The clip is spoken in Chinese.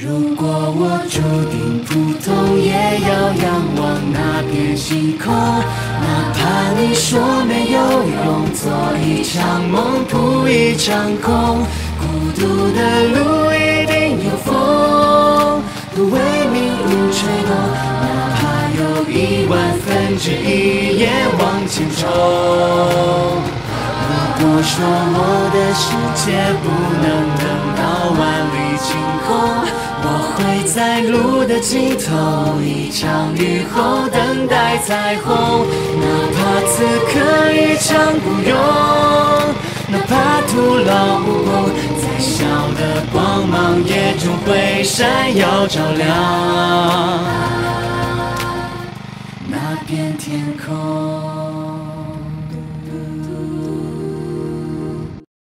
如果我注定普通，也要仰望那片星空。哪怕你说没有用，做一场梦，扑一场空。孤独的路一定有风，不为命运吹动。哪怕有一万分之一，也往前冲。如果说我的世界不能等到。在路的尽头，一场雨后等待彩虹。哪怕此刻一场孤勇，哪怕徒劳无功，再小的光芒也终会闪耀照亮那片天空。